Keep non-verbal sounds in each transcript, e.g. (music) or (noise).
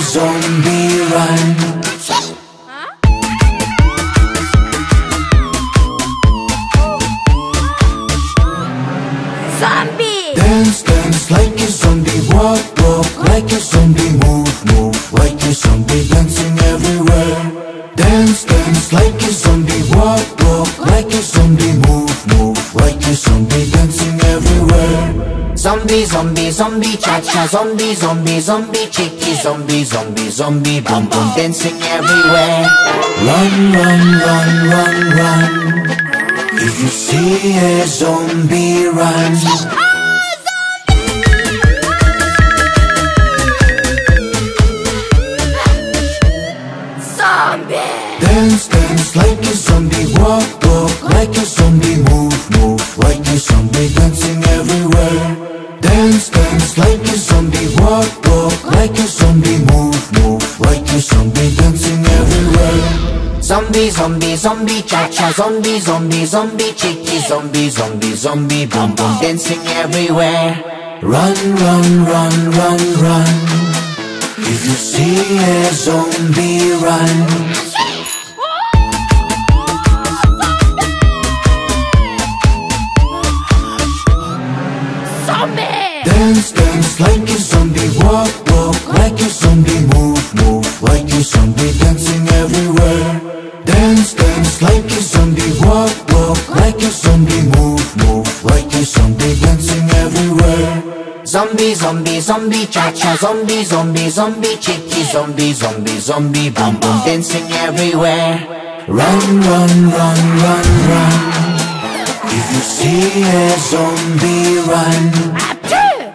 zombie, run. Zombie, zombie, zombie, cha cha, zombie, zombie, zombie, chicky, zombie, zombie, zombie, boom boom, dancing everywhere. Run, run, run, run, run. If you see a zombie, run. Ah, zombie. Dance, dance like a zombie. Walk, Zombie, zombie, zombie, cha cha, zombie, zombie, zombie, chicky, zombie, zombie, zombie, boom boom, dancing everywhere. Run, run, run, run, run. If you see a zombie, run. Zombie. Dance, dance like a zombie. Walk, walk like a zombie. Move, move like a zombie. Dancing cha zombie, zombie, zombie, chicky, zombie, zombie, zombie, boom boom, dancing everywhere. Run, run, run, run, run. If you see a zombie, run.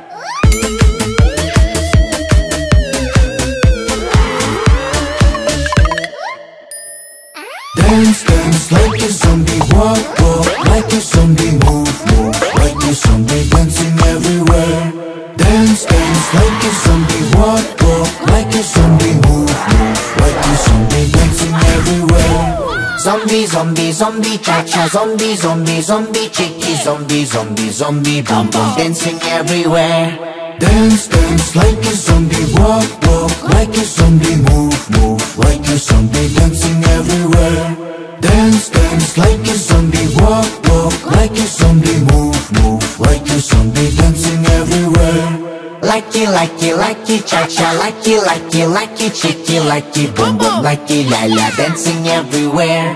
Dance, dance like a zombie. Walk, walk like a zombie. Move, move like a zombie. Dancing everywhere. Dance, dance like a zombie. Walk, walk like a zombie. Move, move like a zombie. Dancing everywhere. Zombie, zombie, zombie, cha cha, zombie, zombie, zombie, chicky, zombie, zombie, zombie, boom boom, dancing everywhere. Dance, dance like a zombie. Walk, walk like a zombie. Move, move like a zombie. Dancing everywhere. Dance, dance like a zombie. Walk, walk like a zombie. Move, move like a zombie. Dancing everywhere. Likey, likey, likey, cha cha, likey, likey, likey, chicky, likey, boom boom, likey, la la, dancing everywhere.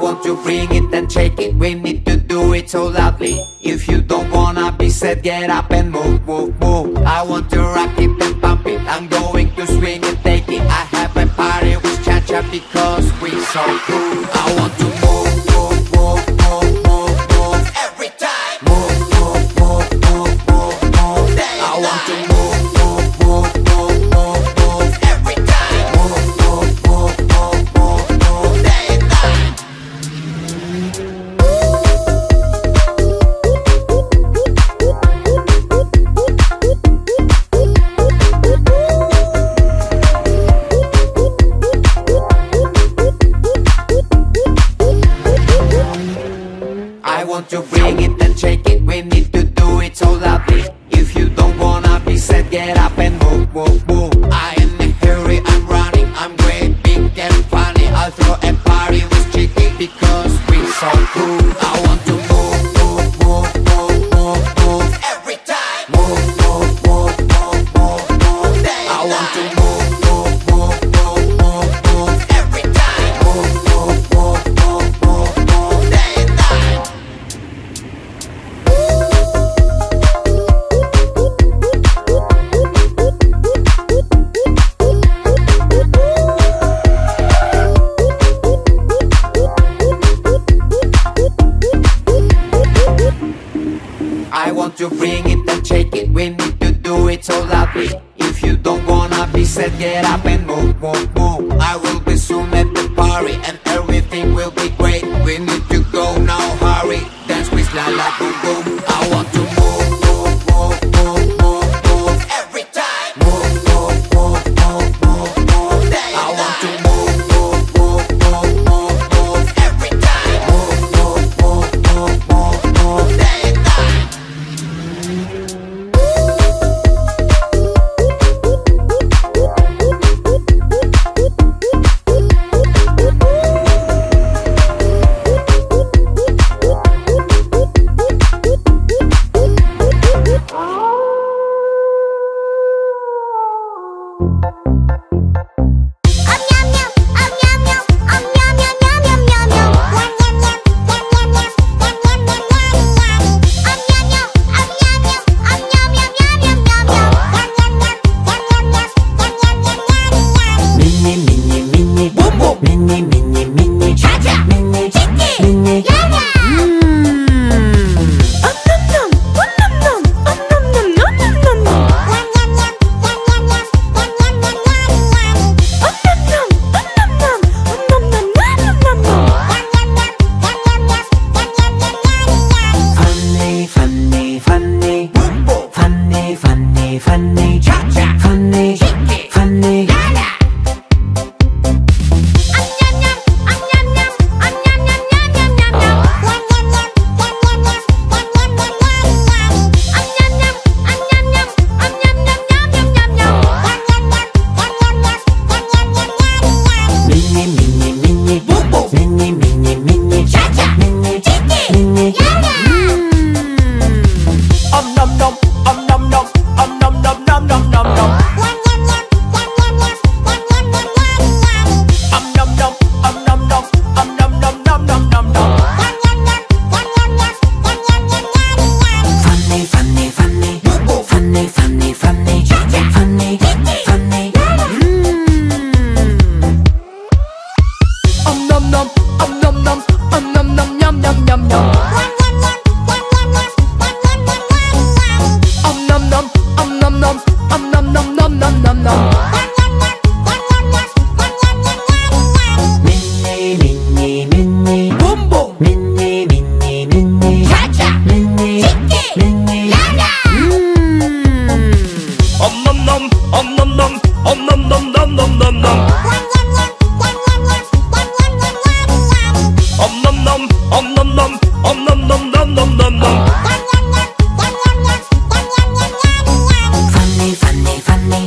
Want to bring it and shake it. We need to do it so loudly. If you don't wanna be sad, get up and move, move, move. I want to rock it and pump it. I'm going to swing and take it. I have a party with Cha Cha because we so cool. I want to move, move, move, move, move, move every Bang it and shake it, we need to do it so loudly. If you don't wanna be sad, get up and move, move, move. I am in a hurry, I'm running, I'm great, big and funny. I'll throw a party with chicken because we so cool. I want to move. 미니 미니 차차 미니 치키 미니 야야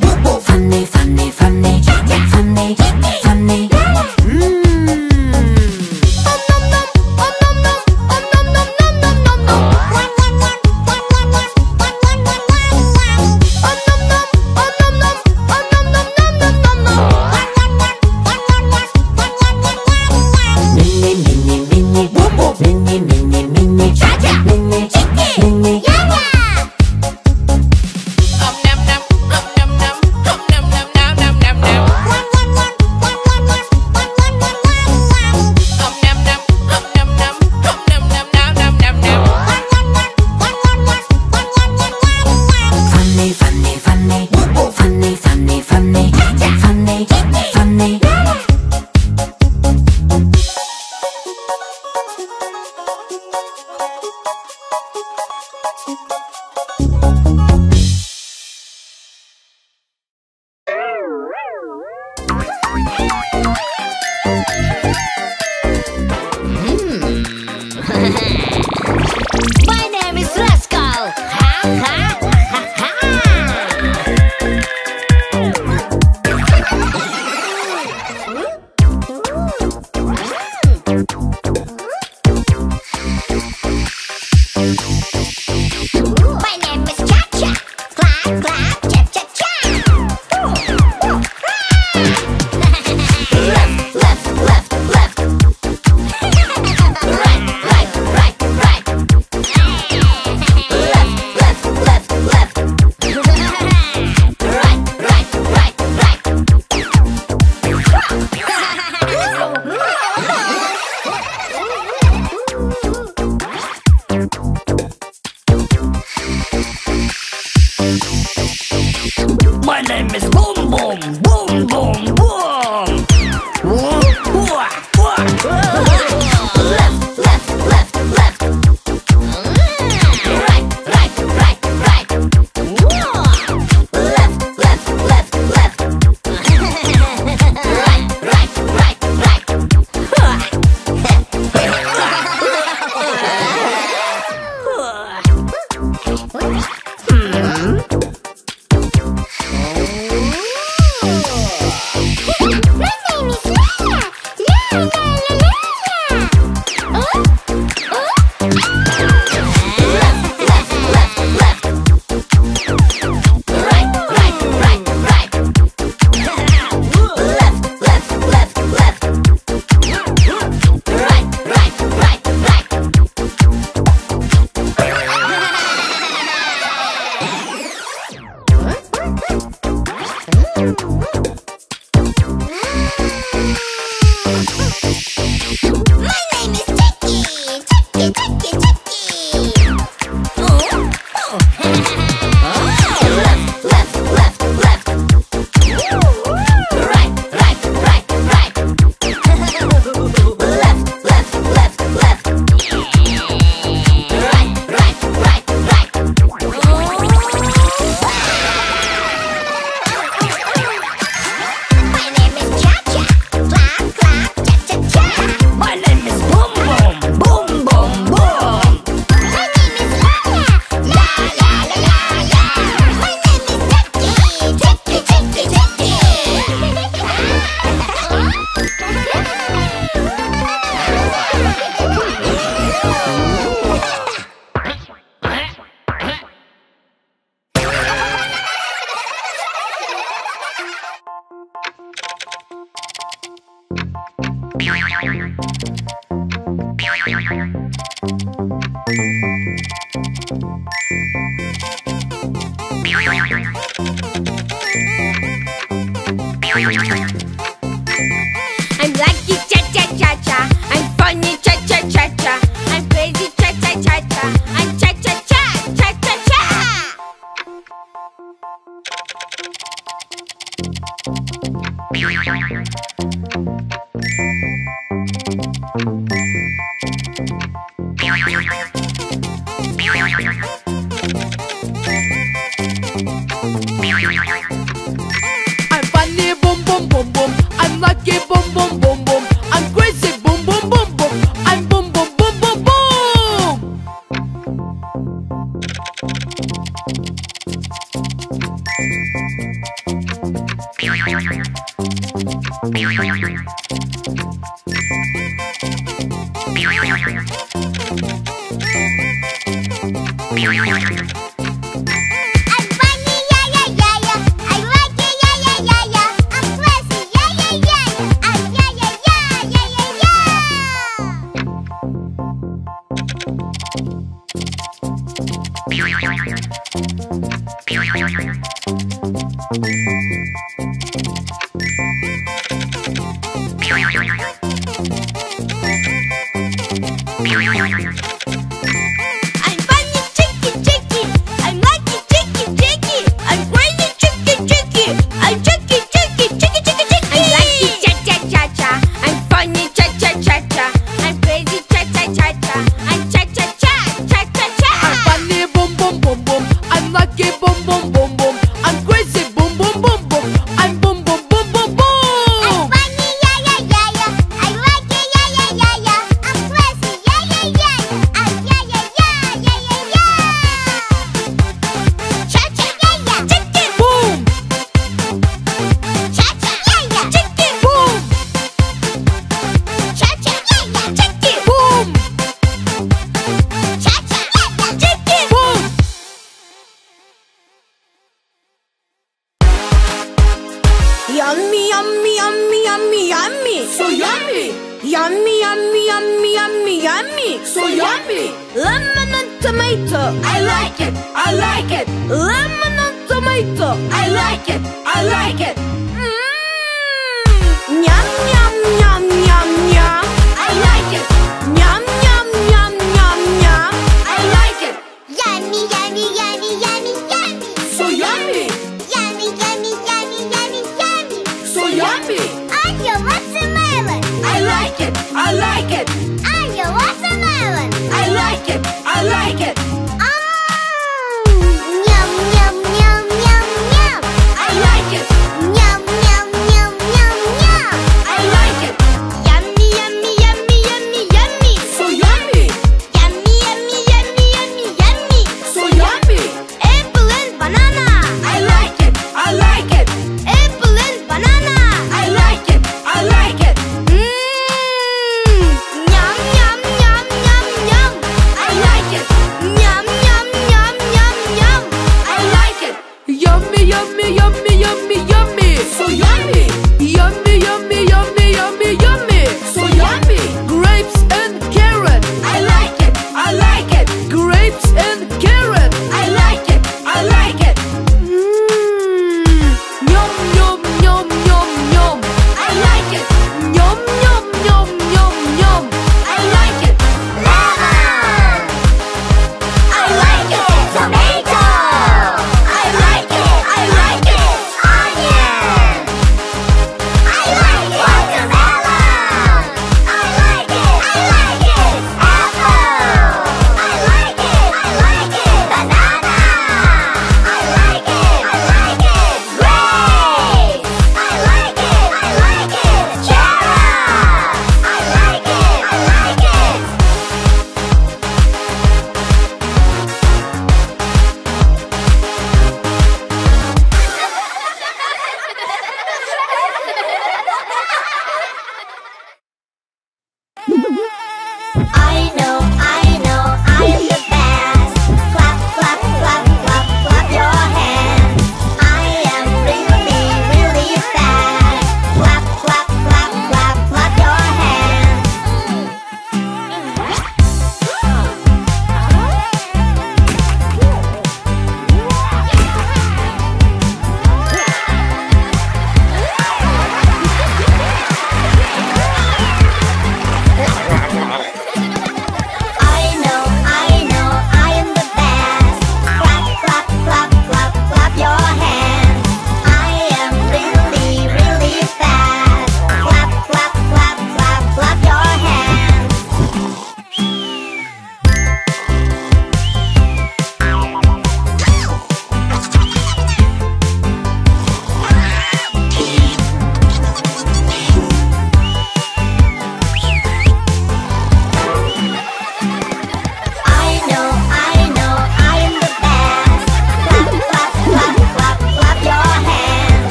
不不，funny，funny，funny，yeah，funny。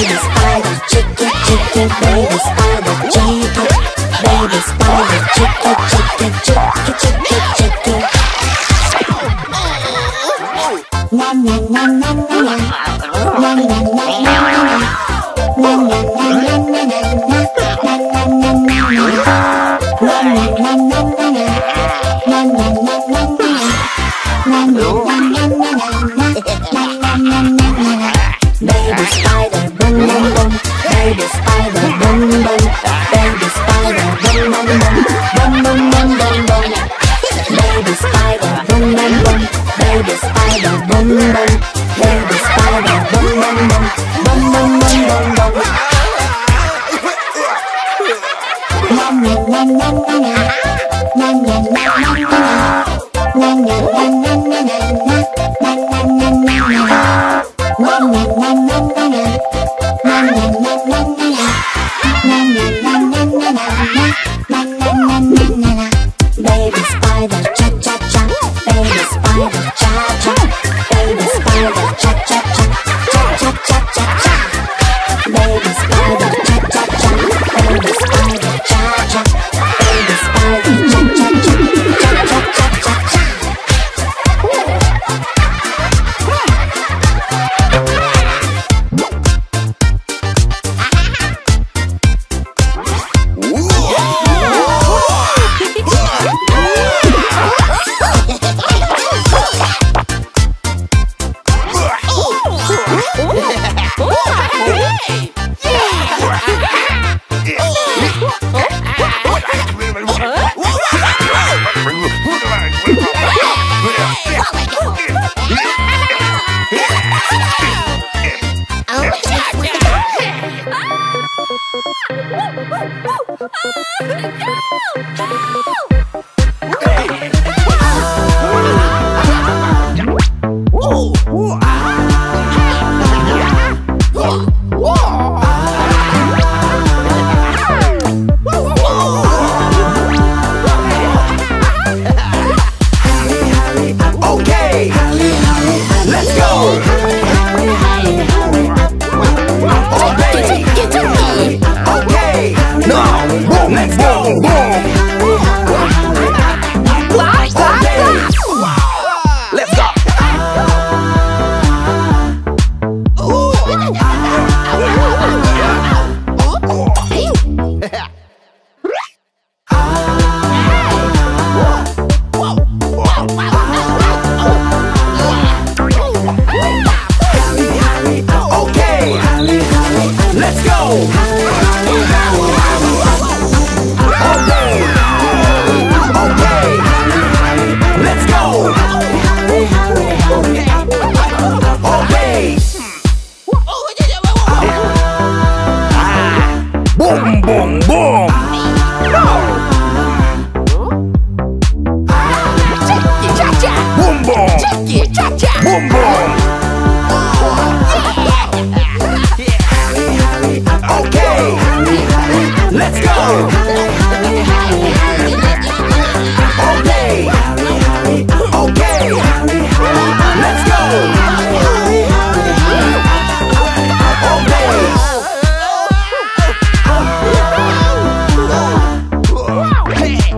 Baby spider, chicky chicky, baby spider,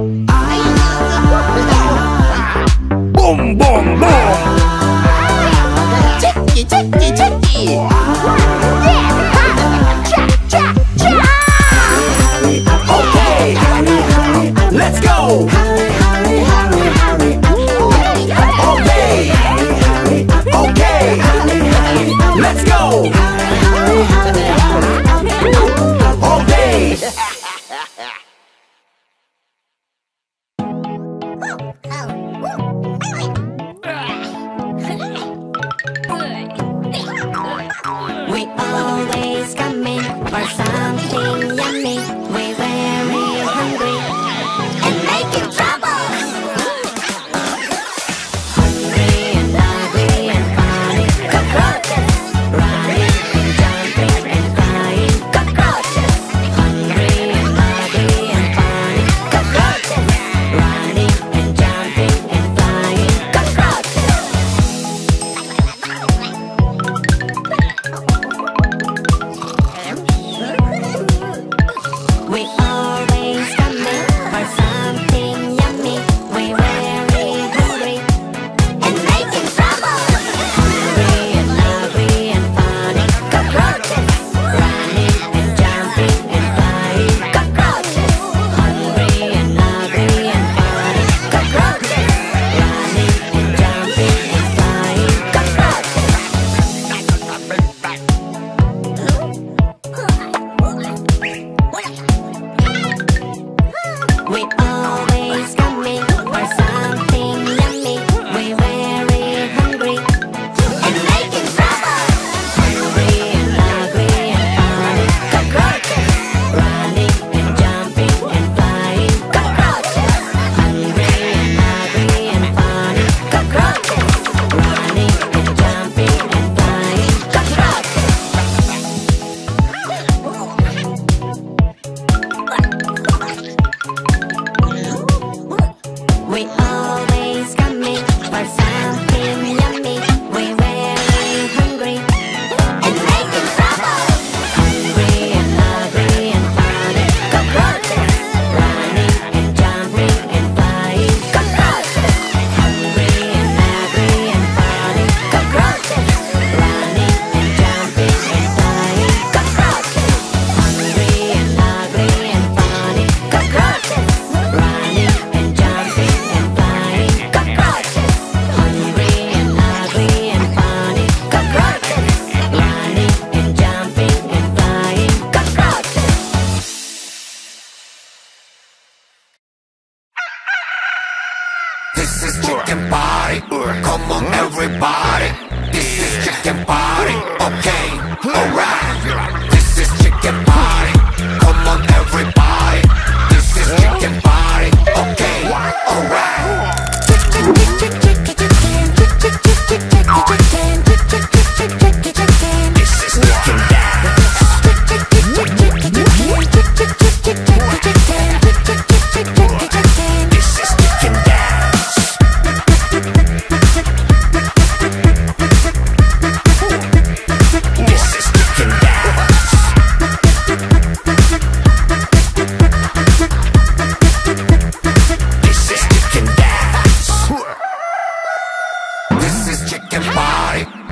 I.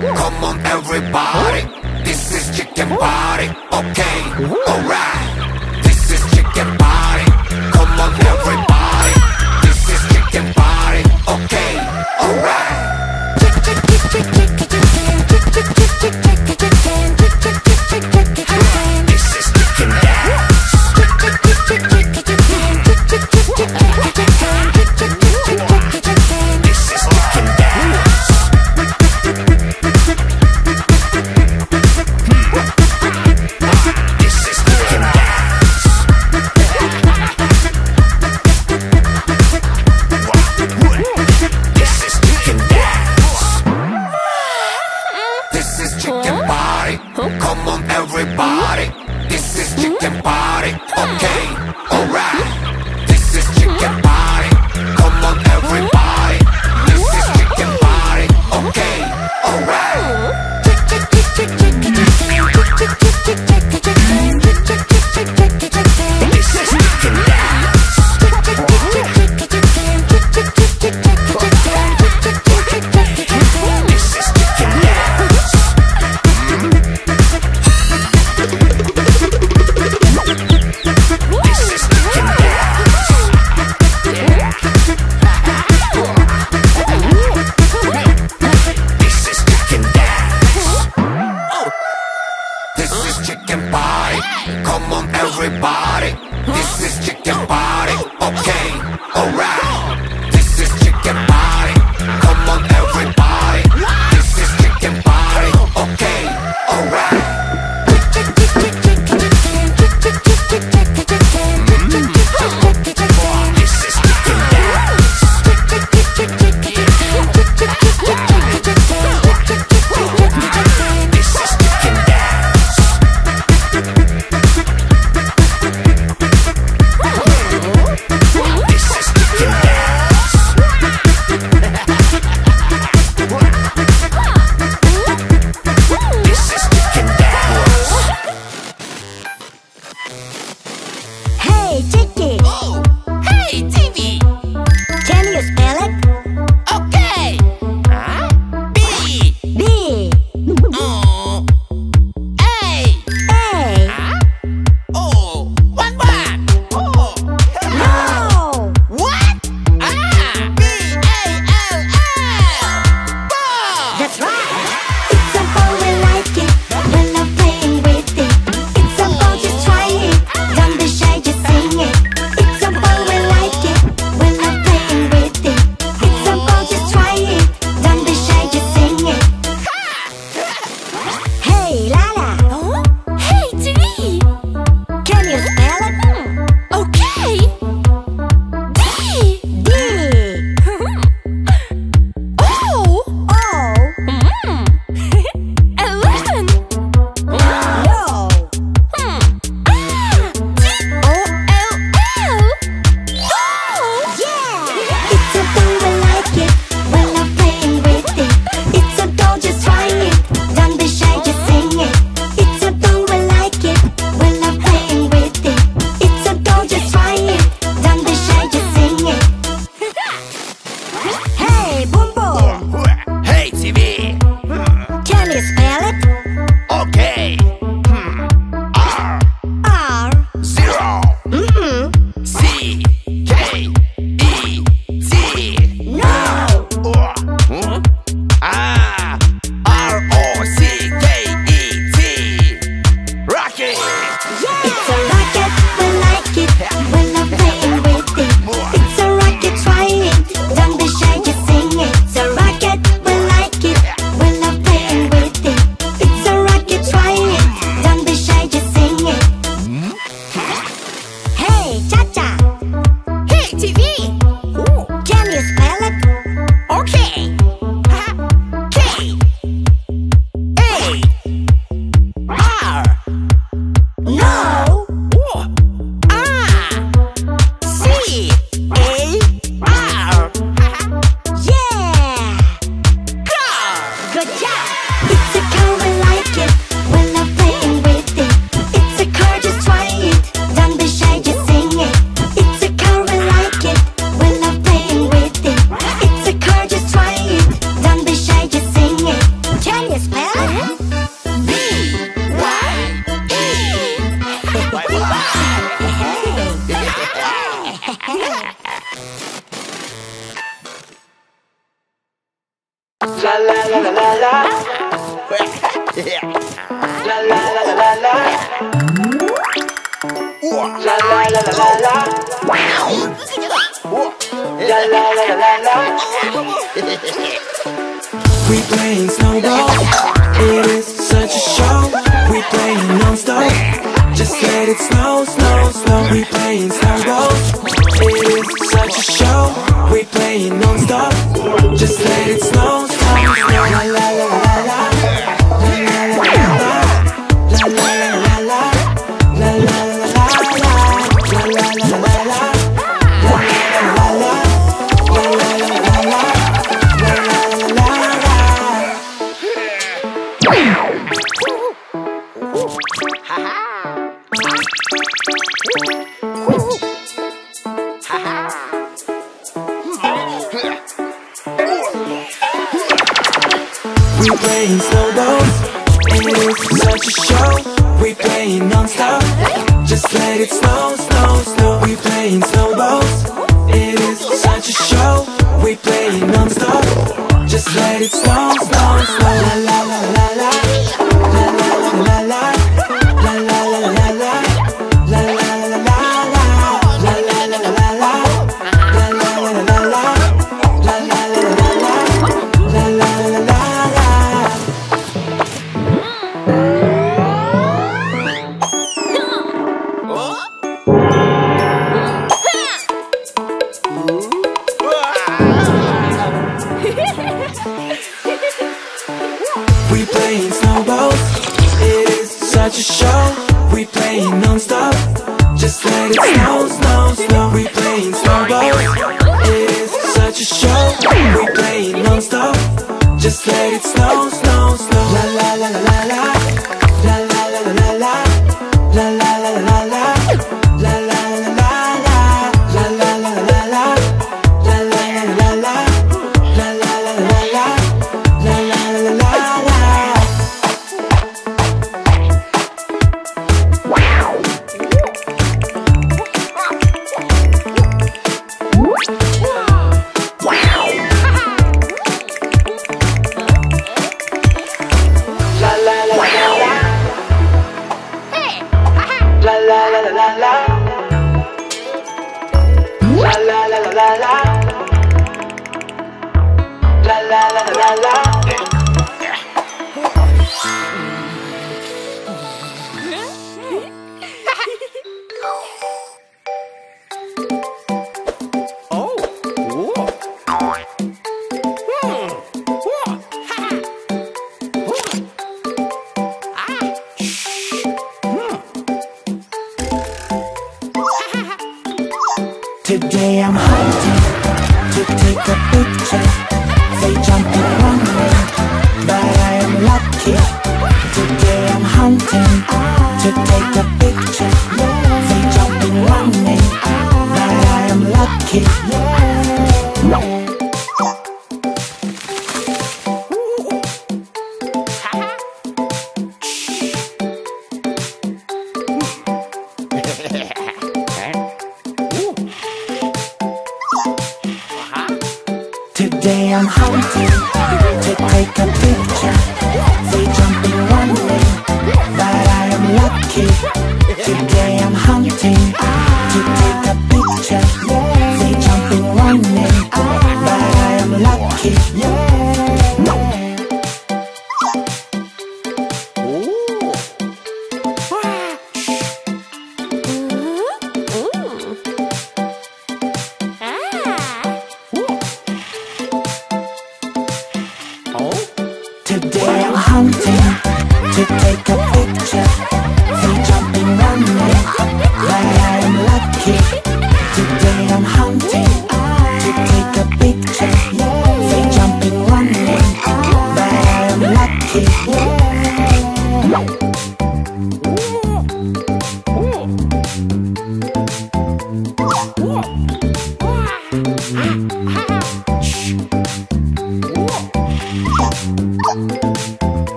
Come on everybody, this is chicken party, okay, alright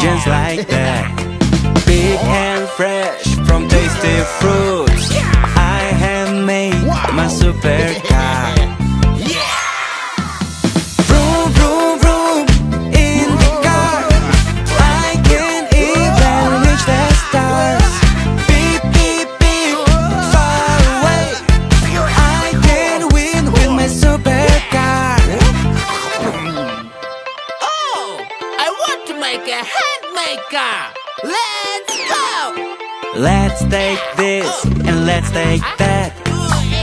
just like that. Big and fresh from tasty fruits. I have made my super car Let's take this and let's take that.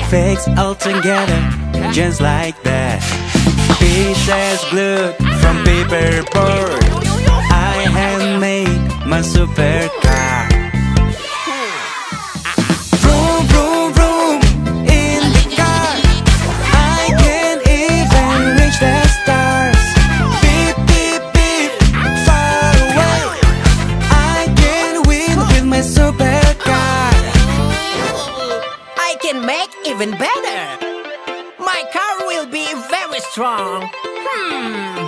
Fix all together, just like that. Pieces glued from paperboard. I handmade my supercar.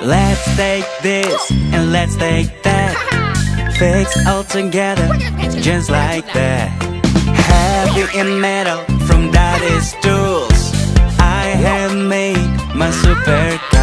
Let's take this and let's take that. (laughs) Fix all together, just like that. Heavy and metal from daddy's tools. I have made my super.